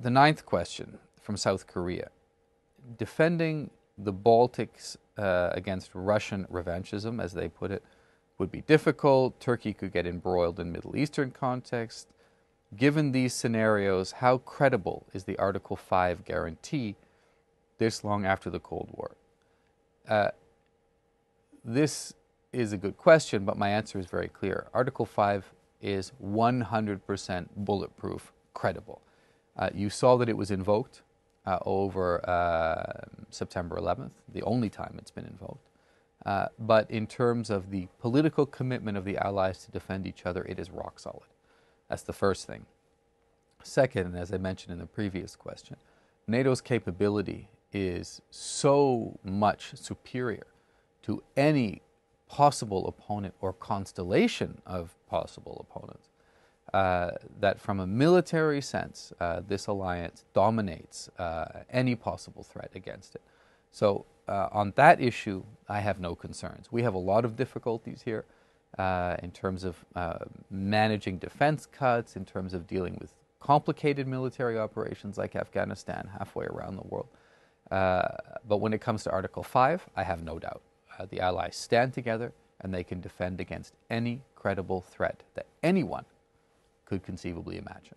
the ninth question from South Korea defending the Baltics uh, against Russian revanchism, as they put it, would be difficult. Turkey could get embroiled in Middle Eastern context. Given these scenarios, how credible is the Article 5 guarantee this long after the Cold War? Uh, this is a good question, but my answer is very clear. Article 5 is 100% bulletproof, credible. Uh, you saw that it was invoked uh, over uh, September 11th, the only time it's been invoked. But in terms of the political commitment of the Allies to defend each other, it is rock solid. That's the first thing. Second, as I mentioned in the previous question, NATO's capability is so much superior to any possible opponent or constellation of possible opponents uh, that from a military sense, uh, this alliance dominates uh, any possible threat against it. So, uh, on that issue, I have no concerns. We have a lot of difficulties here uh, in terms of uh, managing defense cuts, in terms of dealing with complicated military operations like Afghanistan halfway around the world. but when it comes to Article 5, I have no doubt. the Allies stand together and they can defend against any credible threat that anyone could conceivably imagine.